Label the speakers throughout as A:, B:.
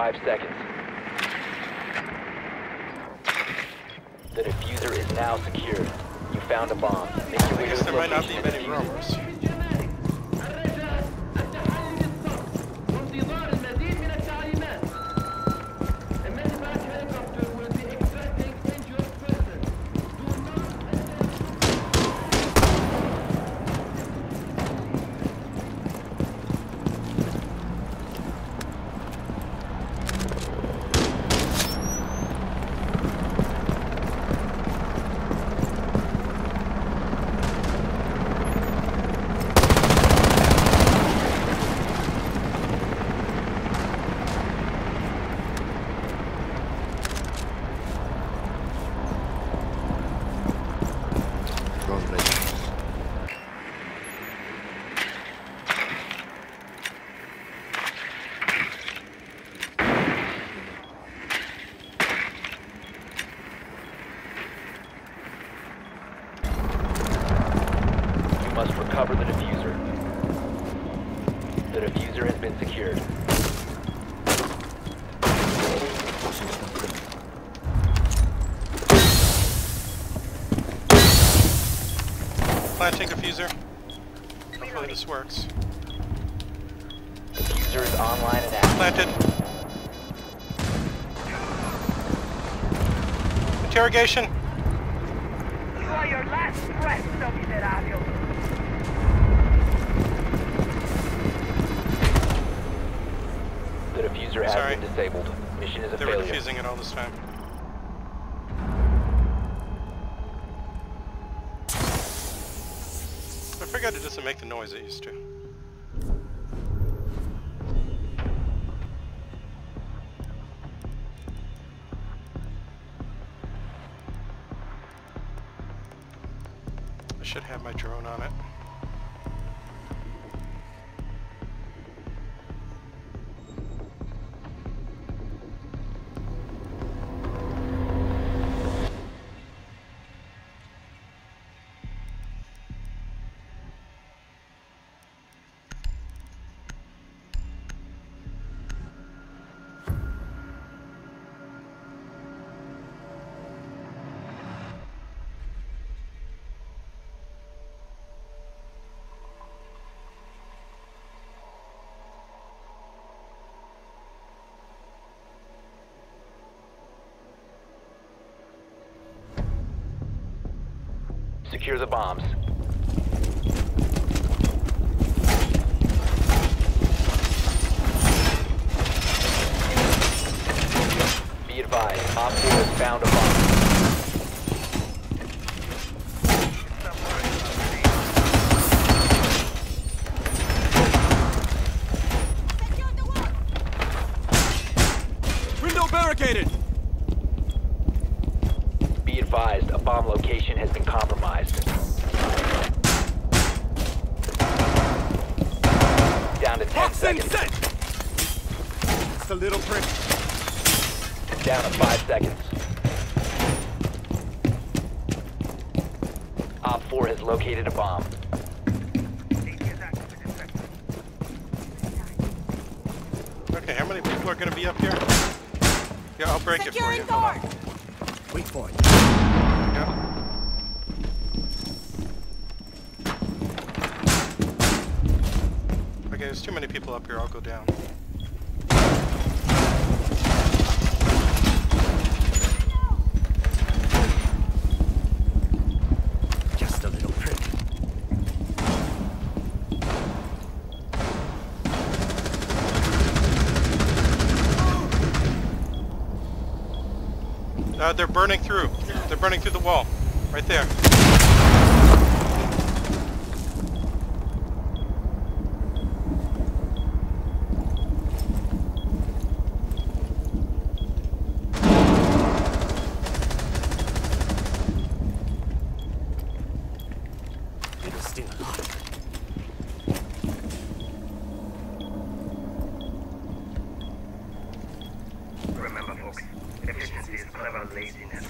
A: 5 seconds. The defuser is now secured. You found a bomb. Make your way to
B: guess
A: its
B: there might not be
A: location
B: many
A: and The defuser has been secured.
B: Planting defuser. Hopefully this works.
A: Defuser is online and active.
B: Planted. Interrogation.
C: You are your last breath, so miserable.
A: Diffuser has
B: Sorry.
A: been disabled. Mission is a
B: They were
A: failure.
B: defusing it all this time. I forgot it doesn't make the noise it used to.
A: Secure the bombs. Be advised, Op 4 has found a bomb.
D: Barricaded!
A: Be advised, a bomb location has been compromised. Down to 10
D: Boxing
A: seconds.
D: set! It's a little prick.
A: Down to 5 seconds. Op 4 has located a bomb.
B: Okay, how many people are gonna be up here? Yeah, I'll break it for you.
E: Securing
B: Hold
E: door.
D: Wait for it.
B: Okay, there's too many people up here. I'll go down.
D: Just a little prick.
B: Uh, they're burning through. They're burning through the wall. Right there.
D: It'll sting a lot.
E: Remember, folks, efficiency is clever laziness.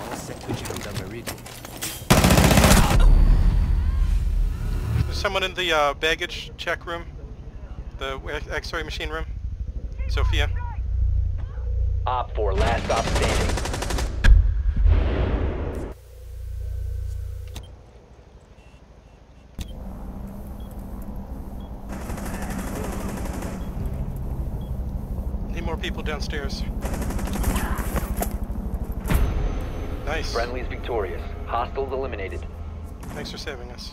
D: All set pushing on the meridian.
B: There's someone in the uh, baggage check room. The x-ray machine room. Sophia.
A: Op 4, last stop standing.
B: Need more people downstairs. Nice.
A: Friendly's victorious. Hostiles eliminated.
B: Thanks for saving us.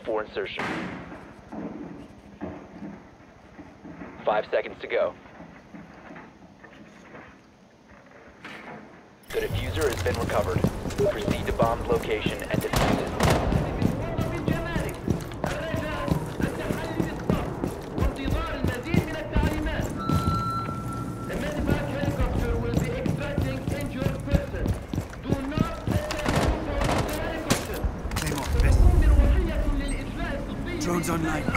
A: before insertion. Five seconds to go. The defuser has been recovered. Proceed to bomb's location and defuse it.
D: Drones online.
F: Keep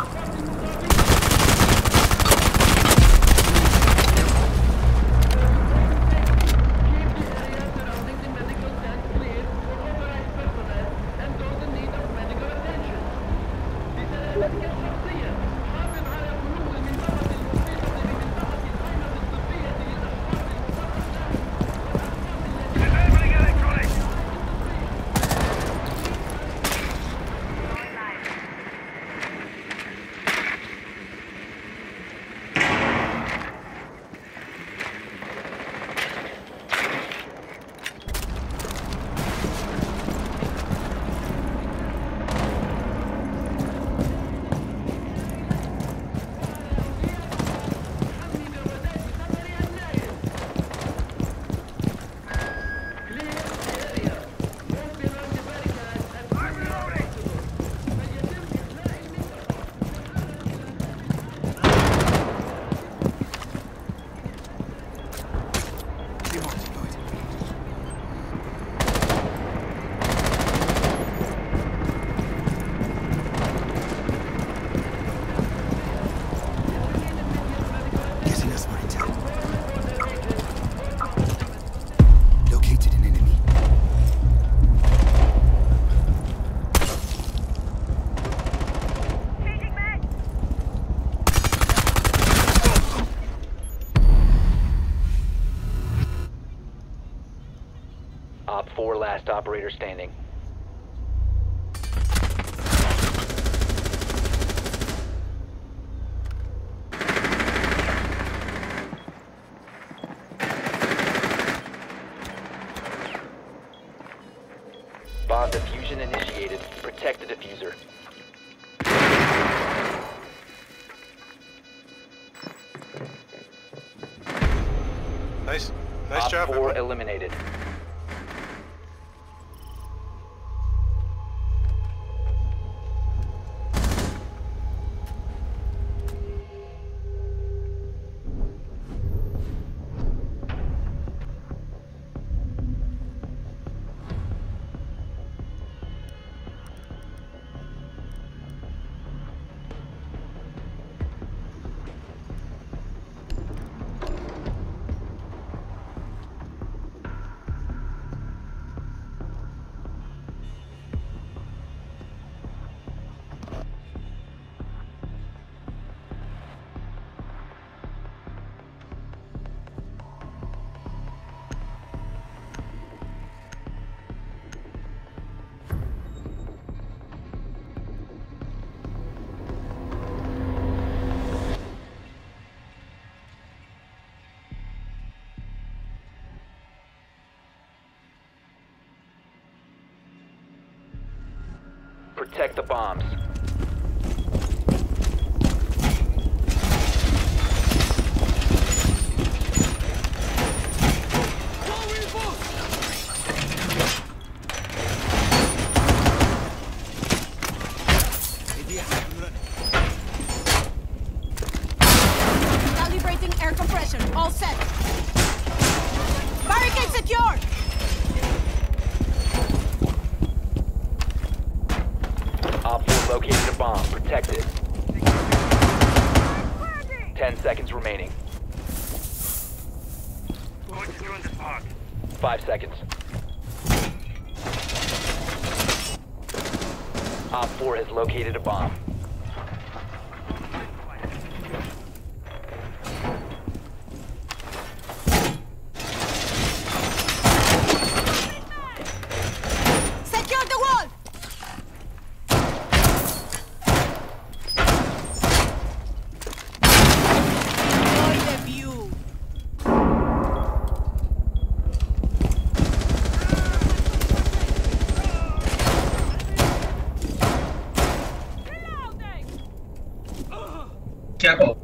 F: the area surrounding the medical tent clear for authorized personnel and those in
A: 4 last operator standing. Bomb diffusion initiated. Protect the defuser.
B: Nice, nice
A: Op
B: job.
A: 4
B: everyone.
A: eliminated. Protect the bombs.
G: Air compression. All set. Barricade secured.
A: It. 10 seconds remaining. 5 seconds. Op 4 has located a bomb.
G: Secure the wall. Enjoy the view.
E: Careful.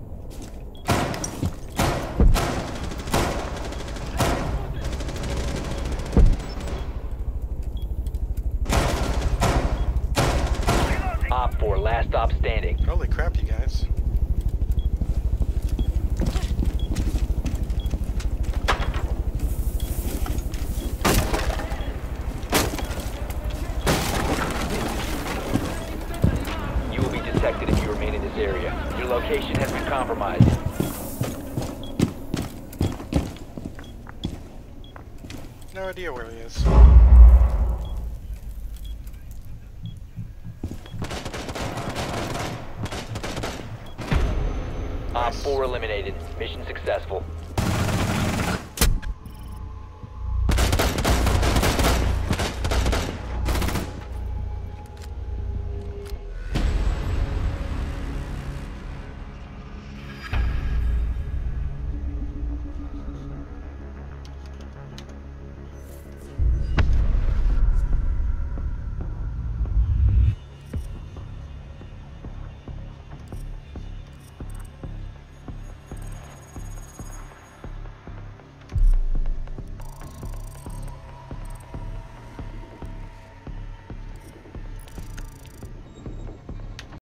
A: Op 4 last stop standing.
B: Holy crap, you guys.
A: You will be detected if you remain in this area. Your location has been compromised.
B: No idea where he is.
A: Op 4 eliminated. Mission successful.